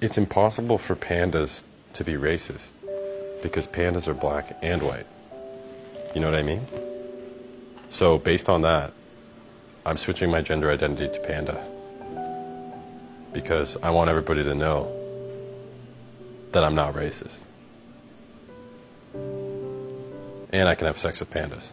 it's impossible for pandas to be racist because pandas are black and white. You know what I mean? So, based on that, I'm switching my gender identity to panda because I want everybody to know that I'm not racist. And I can have sex with pandas.